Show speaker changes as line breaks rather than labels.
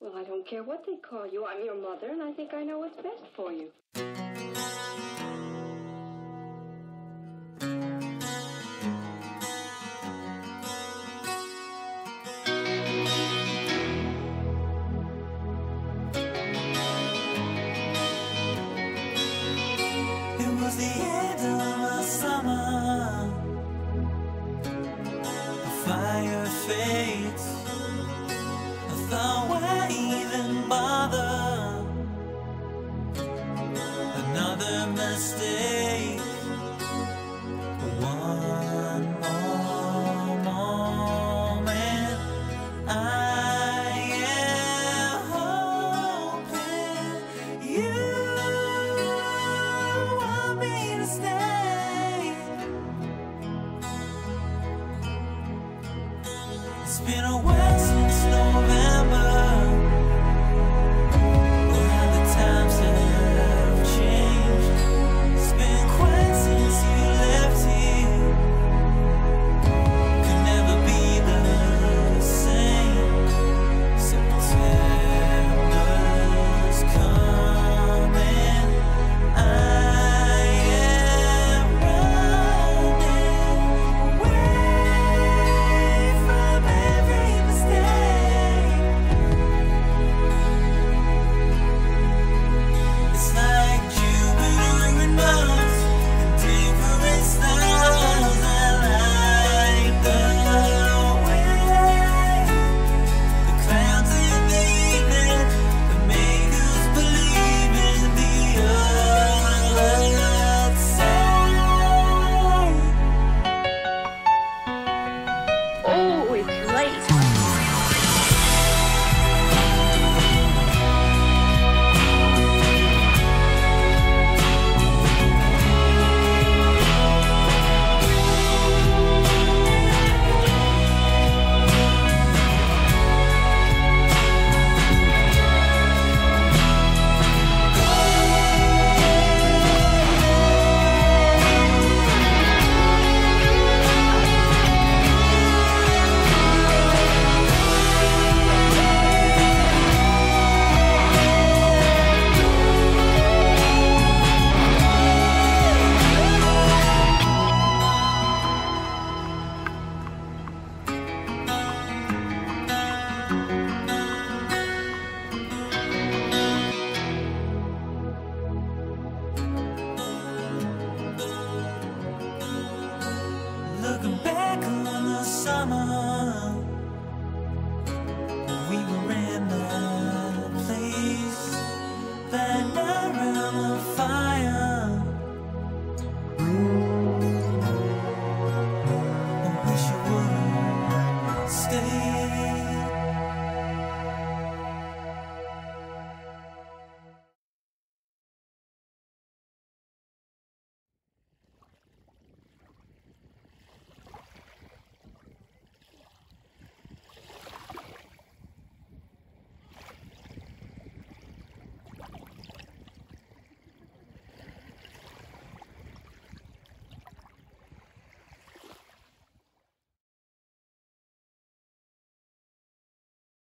Well, I don't care what they call you. I'm your mother, and I think I know what's best for you.
fades mistake One more moment. I am hoping you want me to stay. It's been a while summer